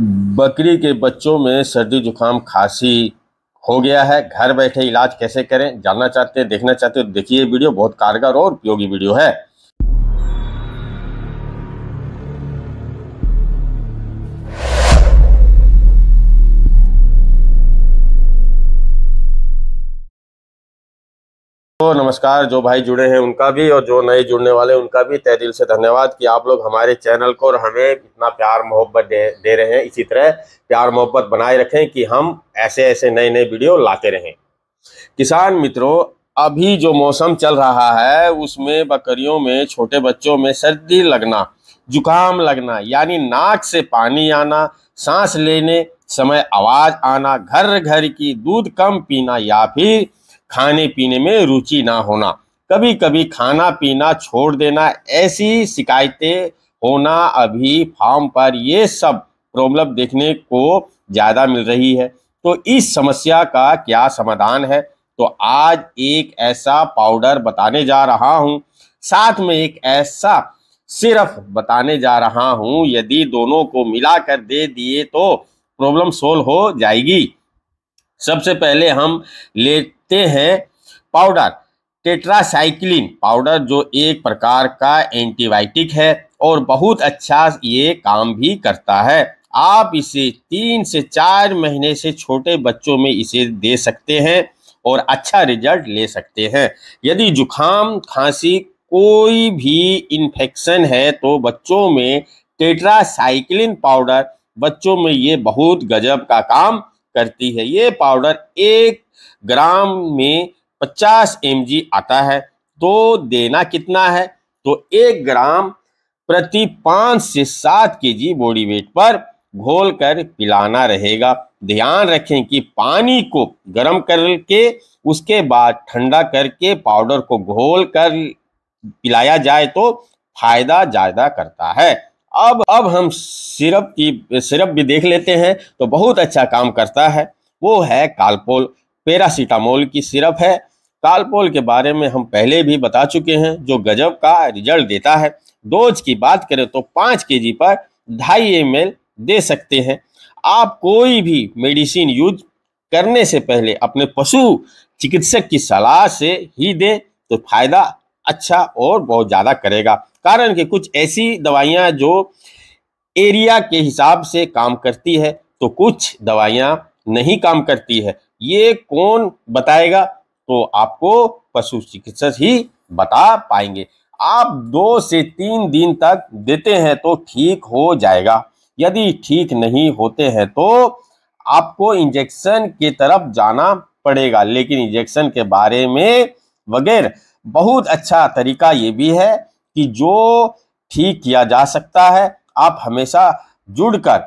बकरी के बच्चों में सर्दी, जुकाम खांसी हो गया है। घर बैठे इलाज कैसे करें? जानना चाहते हैं, देखना चाहते हैं देखिए वीडियो। बहुत कारगर और उपयोगी वीडियो है। तो नमस्कार। जो भाई जुड़े हैं उनका भी और जो नए जुड़ने वाले उनका भी तय दिल से धन्यवाद कि आप लोग हमारे चैनल को और हमें इतना प्यार मोहब्बत दे, दे रहे हैं। इसी तरह प्यार मोहब्बत बनाए रखें कि हम ऐसे ऐसे नए नए वीडियो लाते रहें। किसान मित्रों अभी जो मौसम चल रहा है उसमें बकरियों में छोटे बच्चों में सर्दी लगना जुकाम लगना यानी नाक से पानी आना सांस लेने समय आवाज़ आना घर घर की दूध कम पीना या फिर खाने पीने में रुचि ना होना। कभी कभी खाना पीना छोड़ देना, ऐसी शिकायतें होना अभी फार्म पर ये सब प्रॉब्लम देखने को ज़्यादा मिल रही है। तो इस समस्या का क्या समाधान है? तो आज एक ऐसा पाउडर बताने जा रहा हूँ। साथ में एक ऐसा सिर्फ़ बताने जा रहा हूँ, यदि दोनों को मिलाकर दे दिए तो प्रॉब्लम सोल्व हो जाएगी। सबसे पहले हम लेते हैं। पाउडर, टेट्रासाइक्लिन पाउडर जो एक प्रकार का एंटीबायोटिक है और बहुत अच्छा ये काम भी करता है। आप इसे तीन से चार महीने से छोटे बच्चों में इसे दे सकते हैं और अच्छा रिज़ल्ट ले सकते हैं। यदि जुखाम खांसी कोई भी इन्फेक्शन है तो बच्चों में टेट्रासाइक्लिन पाउडर, बच्चों में ये बहुत गजब का काम करती है। ये पाउडर एक ग्राम में 50 एम आता है। तो देना कितना है? तो एक ग्राम प्रति पाँच से सात के जी बॉडी वेट पर घोल कर पिलाना रहेगा। ध्यान रखें कि पानी को गर्म करके, उसके बाद ठंडा करके पाउडर को घोल कर पिलाया जाए तो फ़ायदा ज़्यादा करता है। अब अब हम सिरप की, सिरप भी देख लेते हैं तो बहुत अच्छा काम करता है। वो है कालपोल, पेरासीटामोल की सिरप है। कालपोल के बारे में हम पहले भी बता चुके हैं, जो गजब का रिज़ल्ट देता है। डोज की बात करें तो पाँच के पर ढाई एमएल दे सकते हैं। आप कोई भी मेडिसिन यूज़ करने से पहले अपने पशु चिकित्सक की सलाह से ही दें तो फ़ायदा अच्छा और बहुत ज़्यादा करेगा। कारण कि कुछ ऐसी दवाइयाँ जो एरिया के हिसाब से काम करती है तो कुछ दवाइयाँ नहीं काम करती है। ये कौन बताएगा? तो आपको पशु चिकित्सक ही बता पाएँगे। आप दो से तीन दिन तक देते हैं तो ठीक हो जाएगा। यदि ठीक नहीं होते हैं तो आपको इंजेक्शन की तरफ़ जाना पड़ेगा, लेकिन इंजेक्शन के बारे में वगैरह बहुत अच्छा तरीका ये भी है कि जो ठीक किया जा सकता है, आप हमेशा जुड़कर,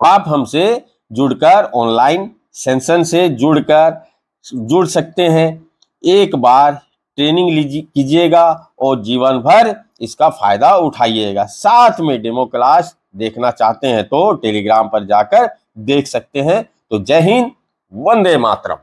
आप हमसे जुड़कर ऑनलाइन सेंसन से जुड़कर जुड़ सकते हैं। एक बार ट्रेनिंग कीजिएगा और जीवन भर इसका फ़ायदा उठाइएगा। साथ में डेमो क्लास देखना चाहते हैं तो टेलीग्राम पर जाकर देख सकते हैं। तो जय हिंद, वंदे मातरम।